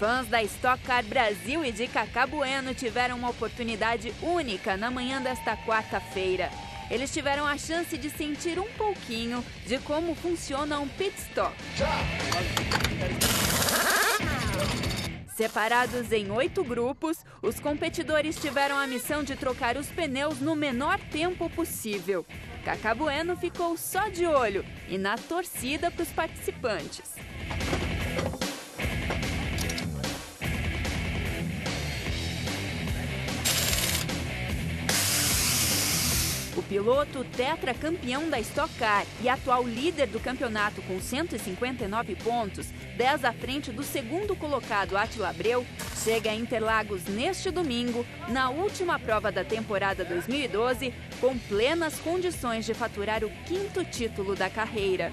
Fãs da Stock Car Brasil e de Cacá Bueno tiveram uma oportunidade única na manhã desta quarta-feira. Eles tiveram a chance de sentir um pouquinho de como funciona um pit stop. Separados em oito grupos, os competidores tiveram a missão de trocar os pneus no menor tempo possível. Cacá Bueno ficou só de olho e na torcida para os participantes. Piloto tetracampeão da Stock Car e atual líder do campeonato com 159 pontos, 10 à frente do segundo colocado Attila Abreu, chega a Interlagos neste domingo, na última prova da temporada 2012, com plenas condições de faturar o quinto título da carreira.